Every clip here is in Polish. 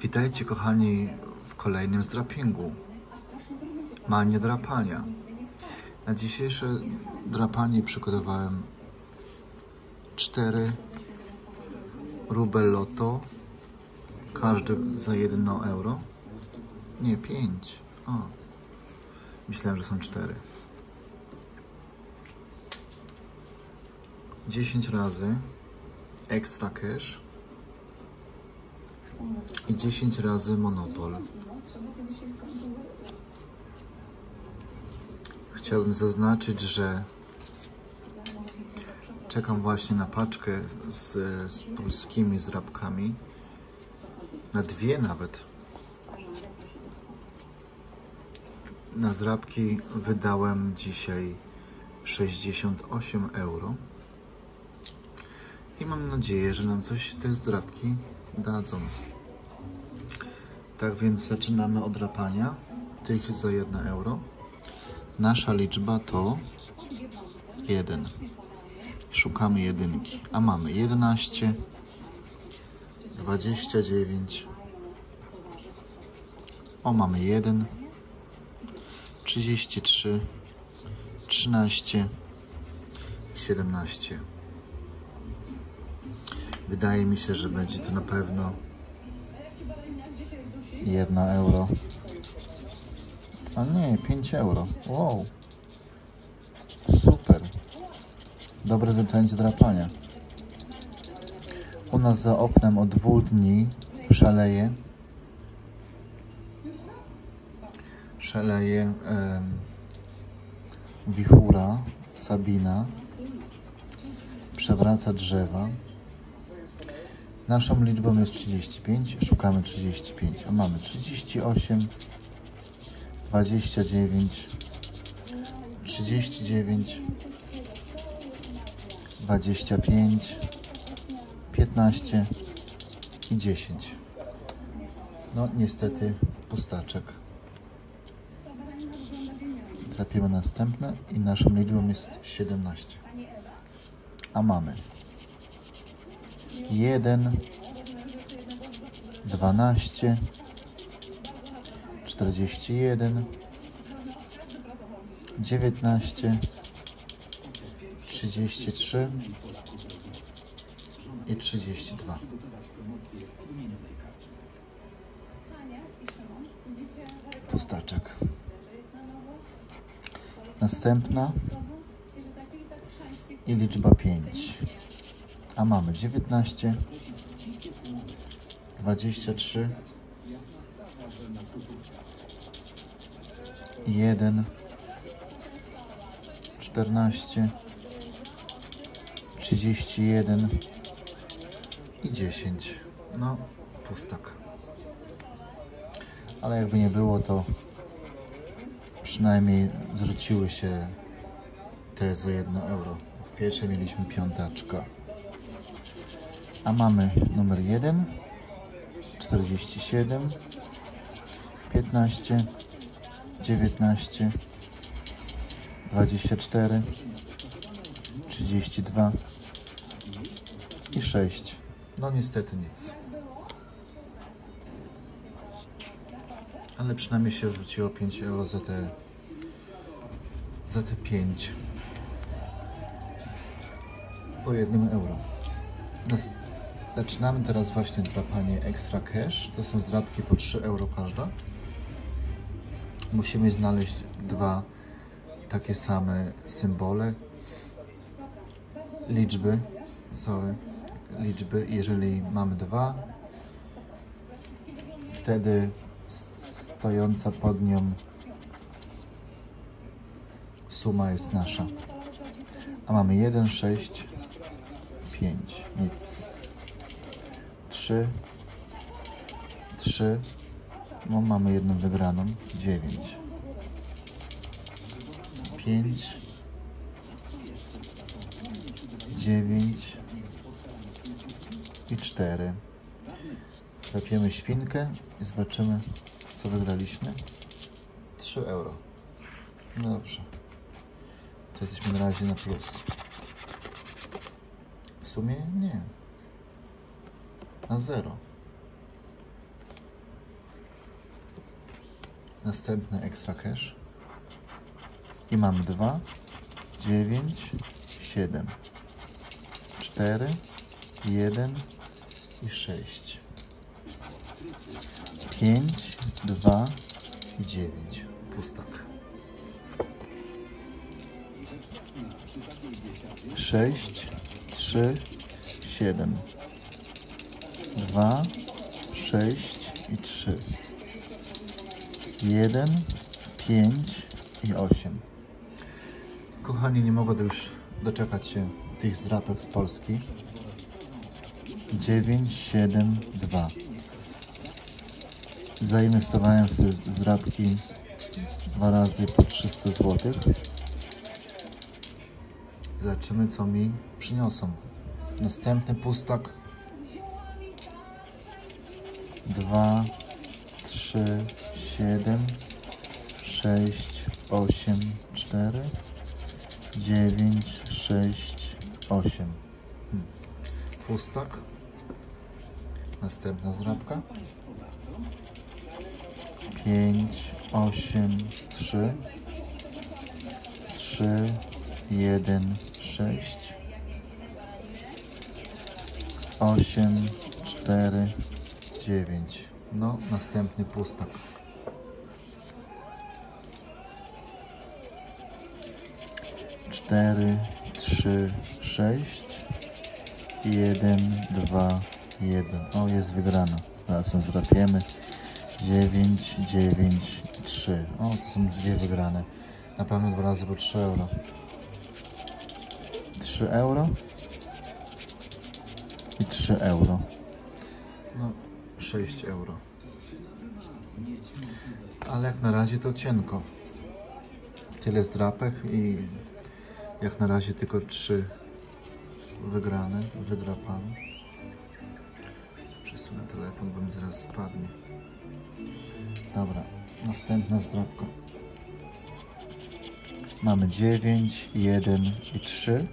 Witajcie kochani w kolejnym zdrapingu. Manie drapania. Na dzisiejsze drapanie przygotowałem 4 rubelotto, każdy za 1 euro. Nie, 5. O, myślałem, że są 4. 10 razy extra cash i 10 razy monopol. Chciałbym zaznaczyć, że czekam właśnie na paczkę z, z polskimi zrabkami. Na dwie nawet. Na zrabki wydałem dzisiaj 68 euro. I mam nadzieję, że nam coś te zdrabki dadzą. Tak więc zaczynamy od drapania tych za 1 euro. Nasza liczba to 1. Szukamy jedynki, a mamy 11, 29, o mamy 1, 33, 13, 17. Wydaje mi się, że będzie to na pewno 1 euro. A nie, 5 euro. Wow. Super. Dobre zaczęcie drapania. U nas za oknem od dwóch dni szaleje. Szaleje em, wichura Sabina. Przewraca drzewa. Naszą liczbą jest 35, szukamy 35, a mamy 38, 29, 39, 25, 15 i 10. No niestety pustaczek. Trafimy następne i naszą liczbą jest 17. A mamy 1, 12, 41, 19, 33 i 32. Pustaczek. Następna i liczba 5. A mamy 19, 23, 1, 14, 31 i 10. No, pustak. Ale jakby nie było, to przynajmniej zwróciły się te za 1 euro. W pierwszej mieliśmy piątaczka. A mamy numer 1, 47, 15, 19, 24, 32 i 6. No niestety nic. Ale przynajmniej się wróciło 5 euro za te za te 5 po 1 euro. Zaczynamy teraz właśnie drapanie Extra Cash. To są zdrapki po 3 euro każda. Musimy znaleźć dwa takie same symbole, liczby, sorry, liczby. Jeżeli mamy dwa, wtedy stojąca pod nią suma jest nasza. A mamy 1, 6, 5, nic. 3, 3, no mamy jedną wygraną, 9, 5, 9 i 4. Trafiamy świnkę i zobaczymy, co wygraliśmy. 3 euro. No dobrze. To jesteśmy na razie na plus. W sumie nie. Na zero. Następny extra cash. I mamy 2, 9, 7, 4, 1 i 6. 5, 2 i 9. Pustak. 6, 3, 7. 2, 6 i 3. 1, 5 i 8. Kochani, nie mogę już doczekać się tych zdrapek z Polski. 9, 7, 2. Zainwestowałem w te zdrapki dwa razy po 300 zł. Zobaczymy, co mi przyniosą. Następny pustak. 2, 3, 7, 6, 8, 4, 9, 6, 8. Hmm. Pustak. Następna zrabka. 5, 8, 3, 3, 1, 6, 8, 4, 9. No, następny pustak. Cztery, trzy, sześć, jeden, dwa, jeden. O, jest wygrana. Teraz ją złapiemy. Dziewięć, dziewięć, trzy. O, to są dwie wygrane. Na pewno dwa razy po 3 euro. 3 euro i 3 euro. No, 6 euro. Ale jak na razie to cienko. Tyle zdrapek i jak na razie tylko 3 wygrane, wydrapane. Przesunę telefon, bo mi zaraz spadnie. Dobra, następna zdrapka. Mamy 9, 1 i 3.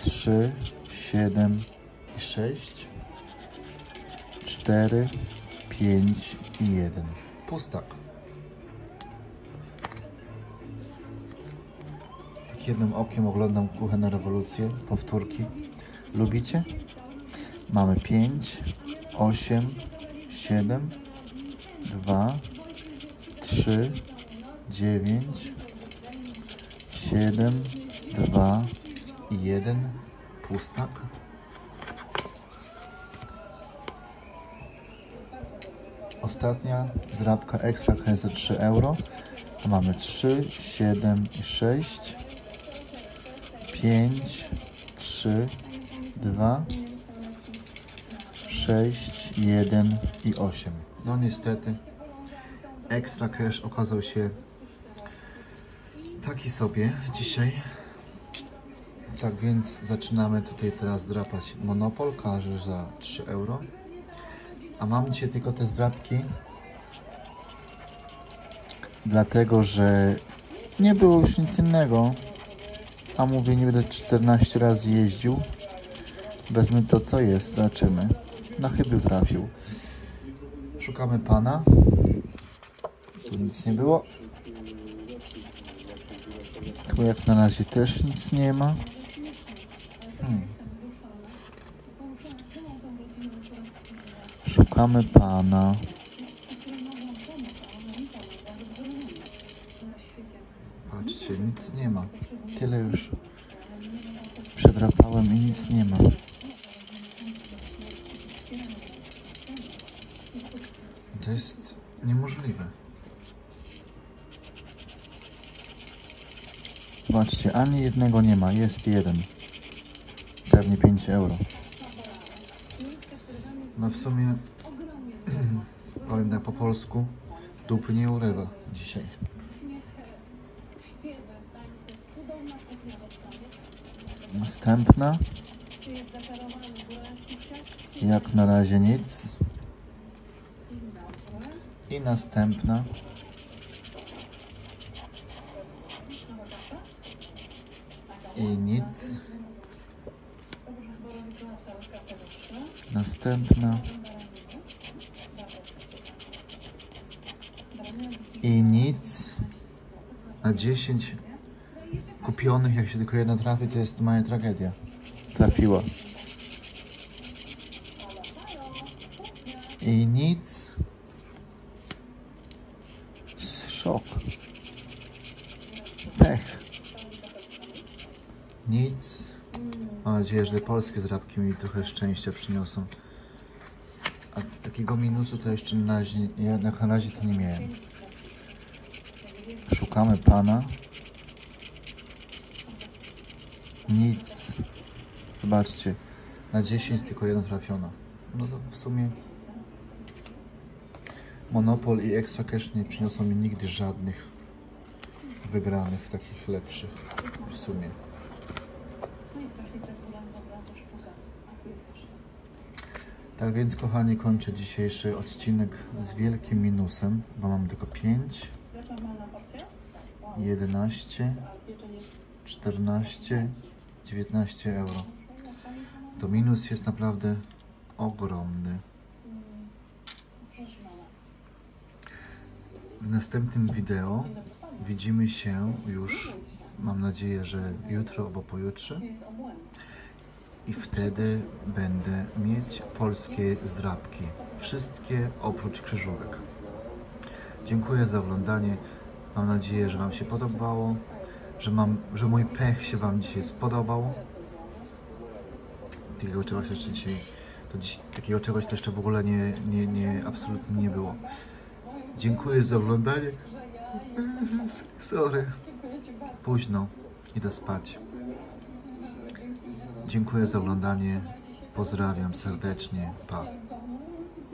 3, 7 i 6. 4, 5 i 1. Pustak. Tak jednym okiem oglądam kuchenne rewolucje, powtórki. Lubicie? Mamy 5, 8, 7, 2, 3, 9, 7, 2 i 1. Pustak. Ostatnia zrabka ekstra jest za 3 euro. A mamy 3, 7 i 6. 5, 3, 2, 6, 1 i 8. No niestety ekstra cash okazał się taki sobie dzisiaj. Tak więc zaczynamy tutaj teraz drapać Monopol, każdy za 3 euro. A mam dzisiaj tylko te zdrapki, dlatego że nie było już nic innego. A mówię, nie będę 14 razy jeździł. Wezmę to, co jest, zobaczymy. Na chyby trafił. Szukamy pana. Tu nic nie było. Tu jak na razie też nic nie ma. Hmm. Szukamy pana. Patrzcie, nic nie ma. Tyle już przedrapałem i nic nie ma. To jest niemożliwe. Zobaczcie, ani jednego nie ma, jest jeden. Pewnie 5 euro. No w sumie, powiem tak po polsku, dupy nie urywa dzisiaj. Następna. Jak na razie nic. I następna. I nic. Następna. I nic na 10 kupionych, jak się tylko jedna trafi, to jest moja tragedia. Trafiła. I nic. Szok. Pech. Nic. Mam nadzieję, że te polskie zrabki mi trochę szczęścia przyniosą. A takiego minusu to jeszcze na razie, ja na razie to nie miałem. Szukamy pana. Nic. Zobaczcie. Na 10 tylko jedna trafiona. No to w sumie Monopol i Extra Cash nie przyniosą mi nigdy żadnych wygranych, takich lepszych w sumie. Tak więc, kochani, kończę dzisiejszy odcinek z wielkim minusem, bo mam tylko 5, 11, 14, 19 euro. To minus jest naprawdę ogromny. W następnym wideo widzimy się już, mam nadzieję, że jutro albo pojutrze. I wtedy będę mieć polskie zdrabki. Wszystkie oprócz krzyżówek. Dziękuję za oglądanie. Mam nadzieję, że Wam się podobało, że, mam, że mój pech się Wam dzisiaj spodobał. Takiego czegoś jeszcze dzisiaj, to dziś, takiego czegoś to jeszcze w ogóle nie, nie, nie, absolutnie nie było. Dziękuję za oglądanie. Sorry. Późno. Idę spać. Dziękuję za oglądanie. Pozdrawiam serdecznie. Pa.